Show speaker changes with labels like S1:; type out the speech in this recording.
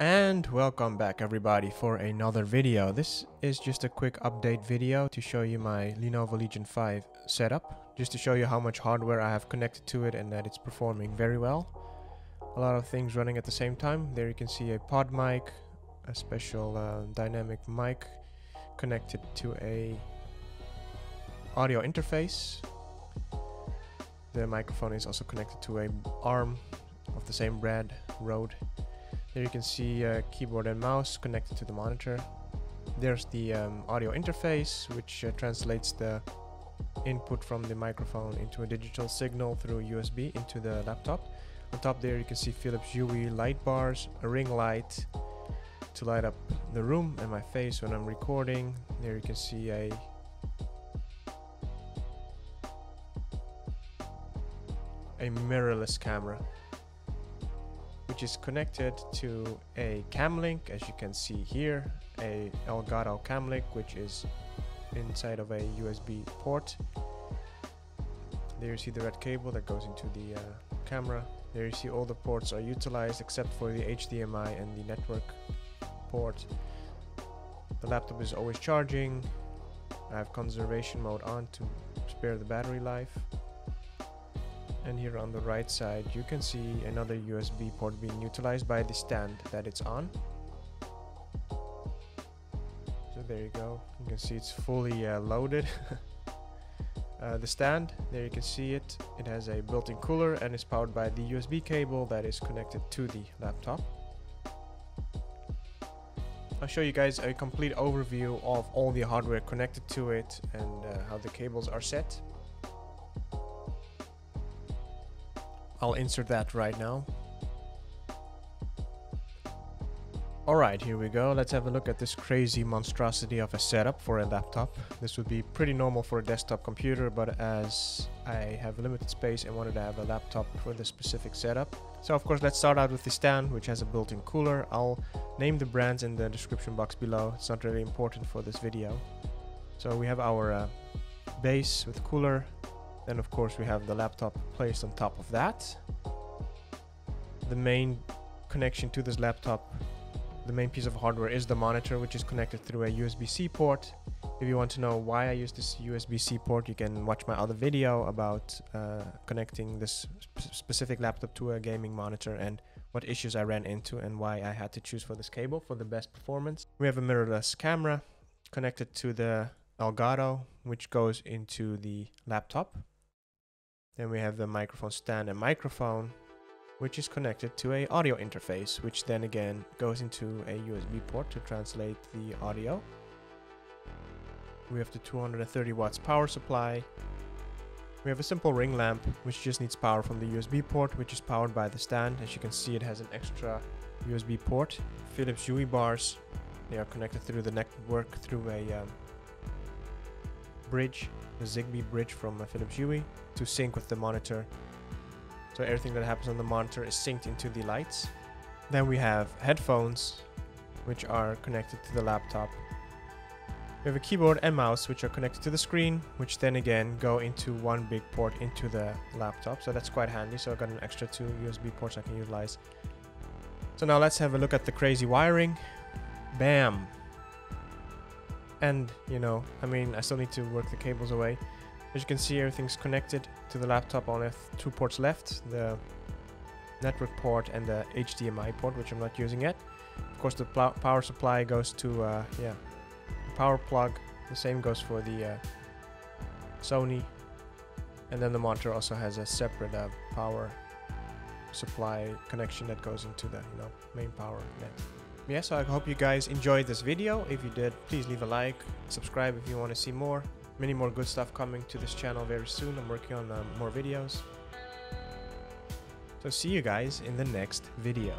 S1: And welcome back everybody for another video. This is just a quick update video to show you my Lenovo Legion 5 setup. Just to show you how much hardware I have connected to it and that it's performing very well. A lot of things running at the same time. There you can see a pod mic, a special uh, dynamic mic connected to a audio interface. The microphone is also connected to a ARM of the same brand, Rode. There you can see a keyboard and mouse connected to the monitor. There's the um, audio interface, which uh, translates the input from the microphone into a digital signal through USB into the laptop. On top there you can see Philips Hue light bars, a ring light to light up the room and my face when I'm recording. There you can see a a mirrorless camera which is connected to a cam link as you can see here a Elgato cam link which is inside of a USB port. There you see the red cable that goes into the uh, camera. There you see all the ports are utilized except for the HDMI and the network port. The laptop is always charging. I have conservation mode on to spare the battery life and here on the right side you can see another USB port being utilized by the stand that it's on. So there you go. You can see it's fully uh, loaded. Uh, the stand there you can see it. It has a built-in cooler and is powered by the USB cable that is connected to the laptop. I'll show you guys a complete overview of all the hardware connected to it and uh, how the cables are set I'll insert that right now. Alright, here we go. Let's have a look at this crazy monstrosity of a setup for a laptop. This would be pretty normal for a desktop computer, but as I have limited space, I wanted to have a laptop for this specific setup. So of course, let's start out with the stand, which has a built-in cooler. I'll name the brands in the description box below. It's not really important for this video. So we have our uh, base with cooler, then of course we have the laptop placed on top of that. The main connection to this laptop, the main piece of hardware is the monitor which is connected through a USB-C port. If you want to know why I use this USB-C port, you can watch my other video about uh, connecting this sp specific laptop to a gaming monitor and what issues I ran into and why I had to choose for this cable for the best performance. We have a mirrorless camera connected to the Elgato, which goes into the laptop. Then we have the microphone stand and microphone, which is connected to a audio interface, which then again goes into a USB port to translate the audio. We have the 230 watts power supply. We have a simple ring lamp, which just needs power from the USB port, which is powered by the stand. As you can see, it has an extra USB port. Philips Hue bars, they are connected through the network through a um, bridge, the Zigbee bridge from Philips Hue to sync with the monitor. So everything that happens on the monitor is synced into the lights. Then we have headphones, which are connected to the laptop. We have a keyboard and mouse, which are connected to the screen, which then again go into one big port into the laptop. So that's quite handy. So I've got an extra two USB ports I can utilize. So now let's have a look at the crazy wiring. Bam! And, you know, I mean, I still need to work the cables away. As you can see, everything's connected to the laptop. on have two ports left, the network port and the HDMI port, which I'm not using yet. Of course, the power supply goes to, uh, yeah, the power plug. The same goes for the uh, Sony. And then the monitor also has a separate uh, power supply connection that goes into the, you know, main power net yeah, so I hope you guys enjoyed this video. If you did, please leave a like, subscribe if you want to see more. Many more good stuff coming to this channel very soon. I'm working on um, more videos. So see you guys in the next video.